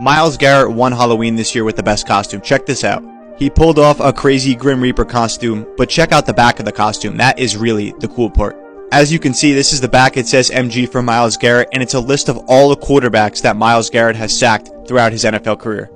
Myles Garrett won Halloween this year with the best costume. Check this out. He pulled off a crazy Grim Reaper costume, but check out the back of the costume. That is really the cool part. As you can see, this is the back. It says MG for Myles Garrett, and it's a list of all the quarterbacks that Myles Garrett has sacked throughout his NFL career.